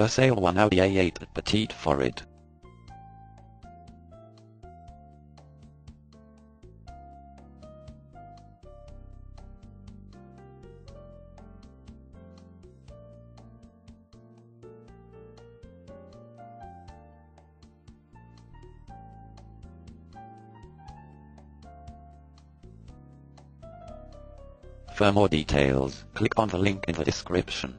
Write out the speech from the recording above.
For sale one Audi A8 Petite Forid. For more details, click on the link in the description.